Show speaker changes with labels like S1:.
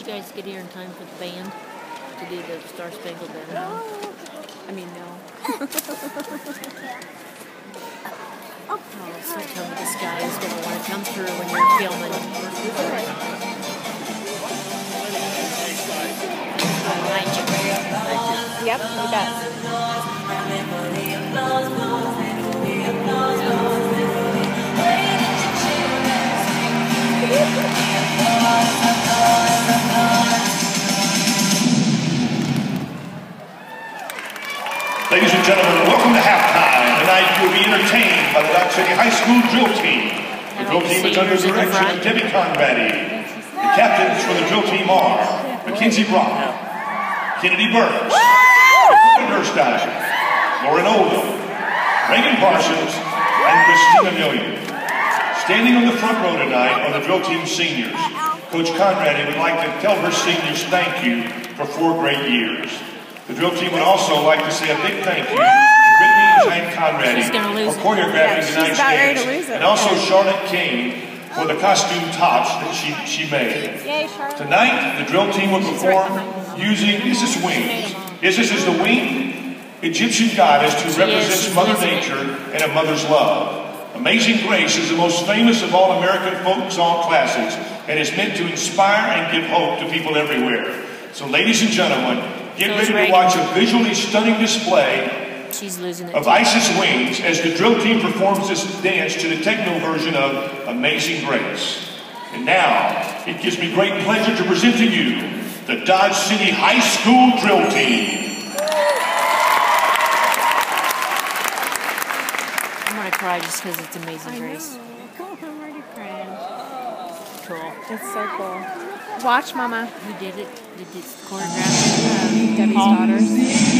S1: you guys get here in time for the band to do the Star Spangled Banner?
S2: I mean, no.
S1: Oh, so tell me this guy is going to want to come through when you're filming. Behind you.
S2: Yep, you bet.
S3: City High School drill team. The drill team is under the direction of Debbie Conradi. The captains for the drill team are Mackenzie Brock, Kennedy Burns, Durstein, Lauren Oldham, Reagan Parsons, and Christina Million. Standing on the front row tonight are the drill team seniors. Coach Conradi would like to tell her seniors thank you for four great years. The drill team would also like to say a big thank you to Brittany and Zane Conradi
S1: She's gonna lose
S3: for
S1: it.
S3: choreographing
S2: Yeah, she's
S3: tonight's
S2: ready
S3: dance,
S2: to it.
S3: and also Charlotte Kane for the costume tops that she, she made.
S2: Yay,
S3: Tonight, the drill team will perform using Isis wings. Isis is the winged Egyptian goddess who represents Mother. Nature and a mother's love. Amazing Grace is the most famous of all American folk song classics and is meant to inspire and give hope to people everywhere. So, ladies and gentlemen, get ready to watch a visually stunning display
S1: She's losing it.
S3: of Isis Wings as the drill team performs this dance to the techno version of Amazing Grace. And now, it gives me great pleasure to present to you the Dodge City High School Drill Team.
S1: I'm going to cry just because it's Amazing
S2: I
S1: Grace.
S2: know. I'm already crying.
S1: Cool.
S2: It's so cool. Watch, Mama.
S1: Who did it? Did this choreograph?
S2: Um, Debbie's
S1: Paul.
S2: daughters.